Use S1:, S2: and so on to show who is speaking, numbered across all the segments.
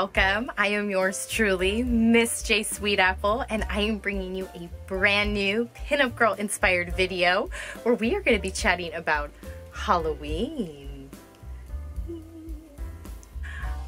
S1: welcome. I am yours truly, Miss J Sweetapple, and I am bringing you a brand new pinup girl inspired video where we are going to be chatting about Halloween.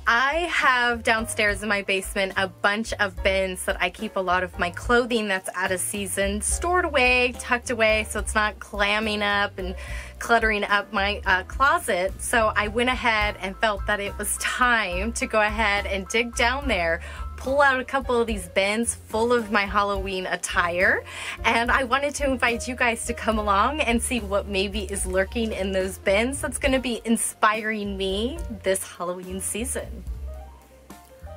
S1: I have downstairs in my basement a bunch of bins that I keep a lot of my clothing that's out of season stored away, tucked away so it's not clamming up and cluttering up my uh, closet. So I went ahead and felt that it was time to go ahead and dig down there pull out a couple of these bins full of my Halloween attire and I wanted to invite you guys to come along and see what maybe is lurking in those bins that's to be inspiring me this Halloween season.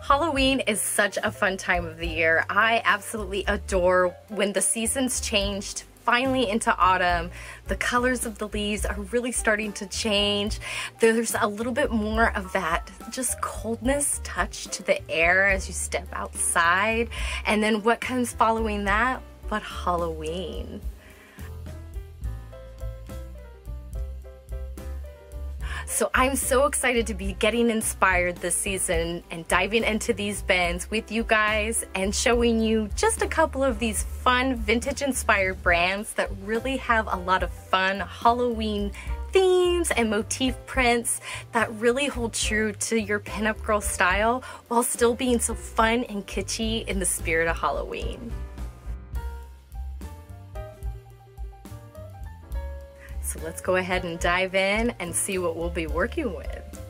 S1: Halloween is such a fun time of the year. I absolutely adore when the seasons changed finally into autumn. The colors of the leaves are really starting to change. There's a little bit more of that just coldness touch to the air as you step outside. And then what comes following that but Halloween. So I'm so excited to be getting inspired this season and diving into these bins with you guys and showing you just a couple of these fun vintage inspired brands that really have a lot of fun Halloween themes and motif prints that really hold true to your pinup girl style while still being so fun and kitschy in the spirit of Halloween. So let's go ahead and dive in and see what we'll be working with.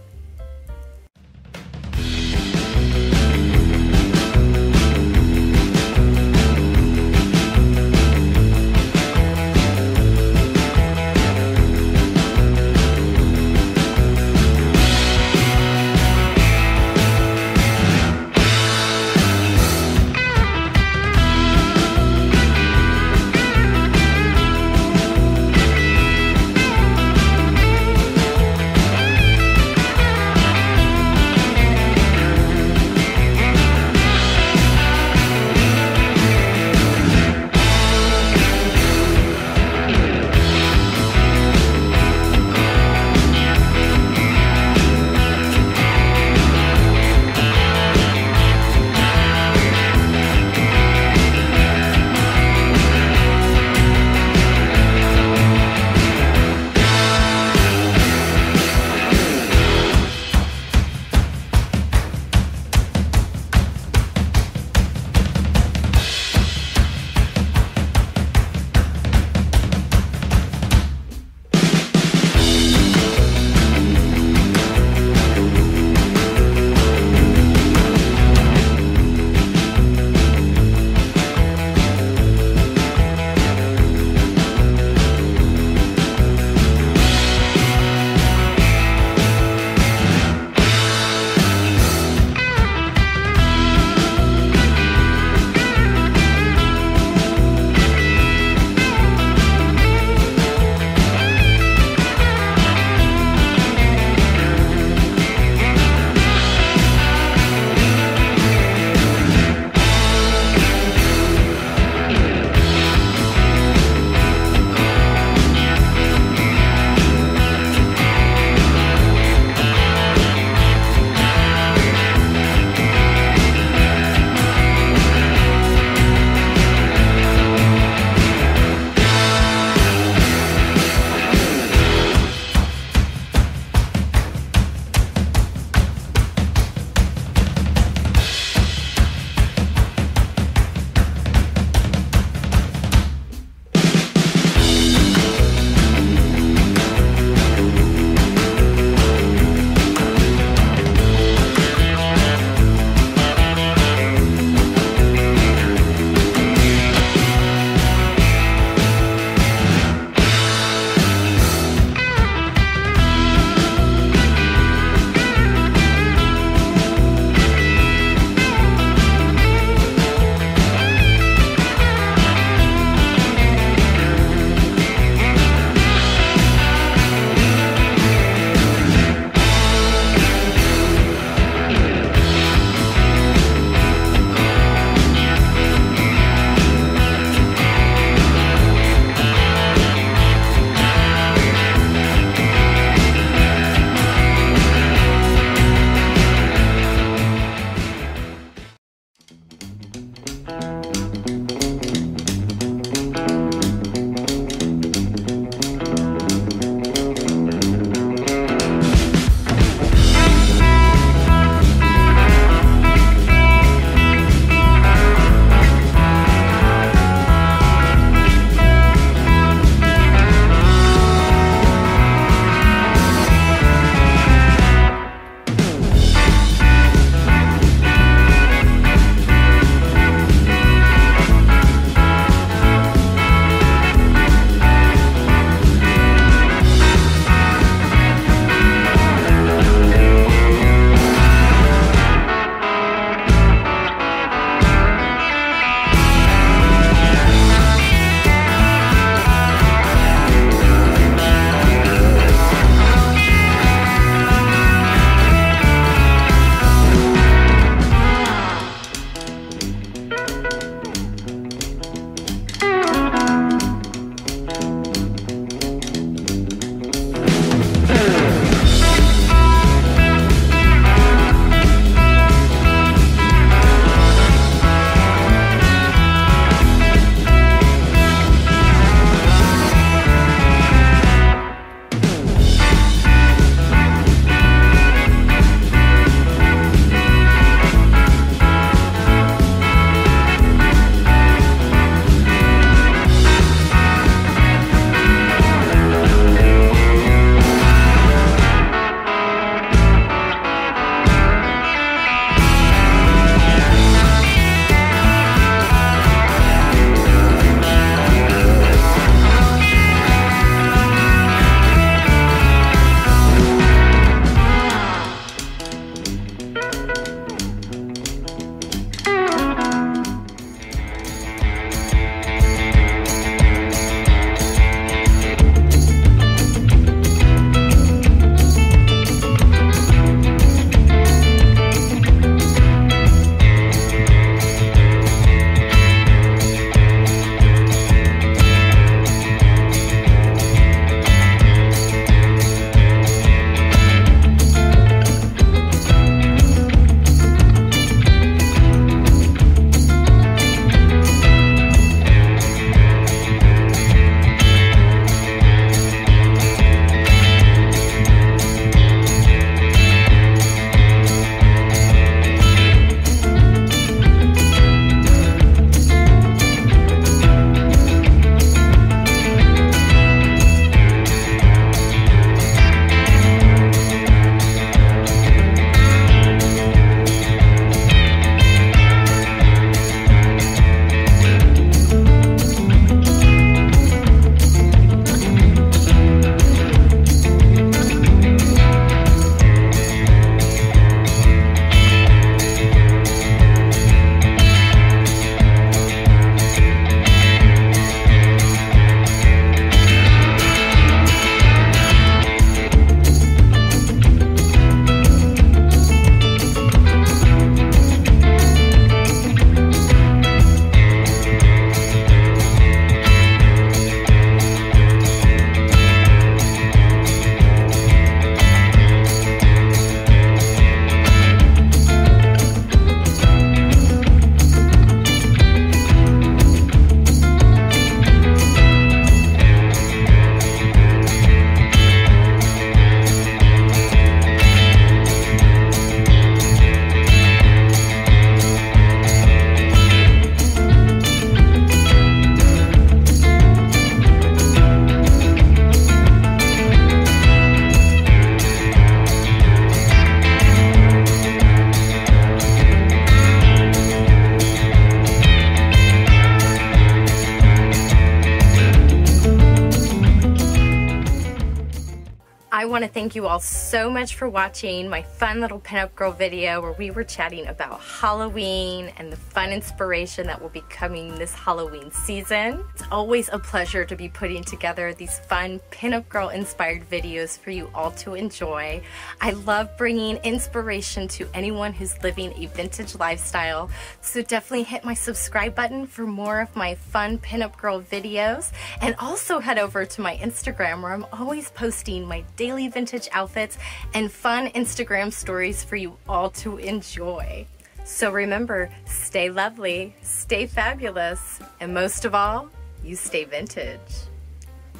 S1: Want to thank you all so much for watching my fun little pinup girl video where we were chatting about Halloween and the fun inspiration that will be coming this Halloween season. It's always a pleasure to be putting together these fun pinup girl inspired videos for you all to enjoy. I love bringing inspiration to anyone who's living a vintage lifestyle, so definitely hit my subscribe button for more of my fun pinup girl videos and also head over to my Instagram where I'm always posting my daily vintage outfits and fun Instagram stories for you all to enjoy. So remember, stay lovely, stay fabulous, and most of all, you stay vintage.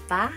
S1: Bye.